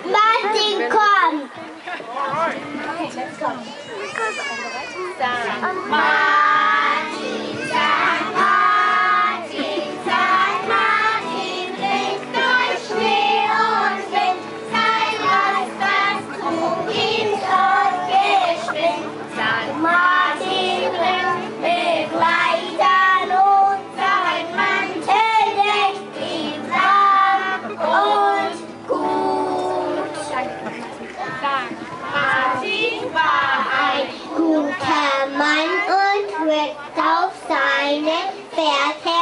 Martin, come. All right. Okay, let's go. Sam. auf seine Pferde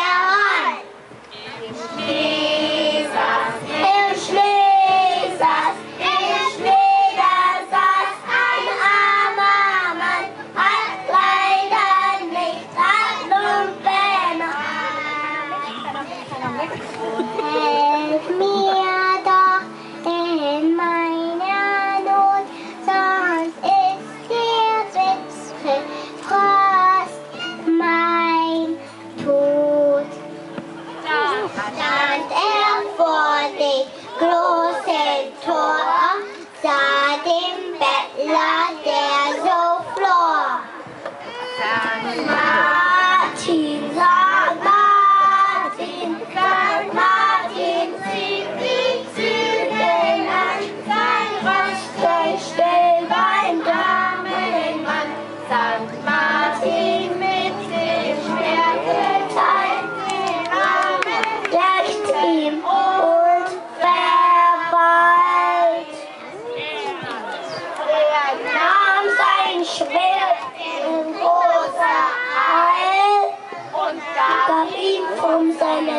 land and for the glory.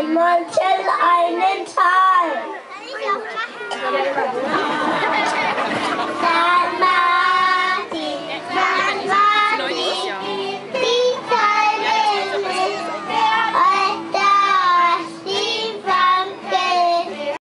Marcel I